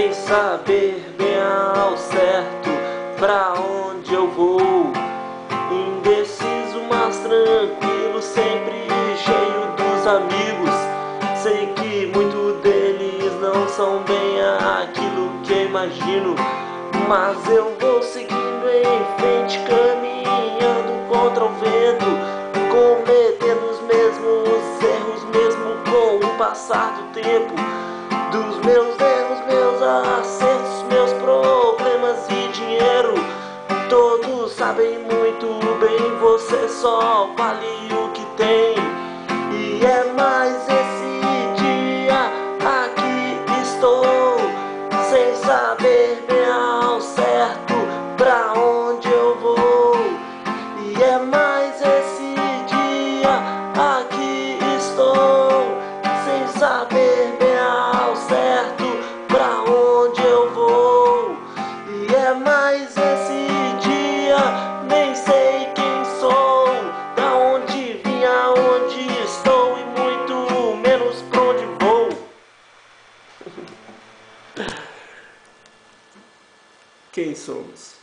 sem saber bem ao certo pra onde eu vou. Indeciso, mas tranquilo, sempre cheio dos amigos. Sei que muito deles não são bem aquilo que imagino. Mas eu vou seguindo em frente, caminhando contra o vento, cometendo os mesmos erros, mesmo com o passar do tempo. Dos meus meus acertos, meus problemas e dinheiro. Todos sabem muito bem, você só vale o que tem. E é mais esse dia aqui estou, sem saber mais esse dia, nem sei quem sou, da onde vim, aonde estou e muito menos pra onde vou. Quem somos?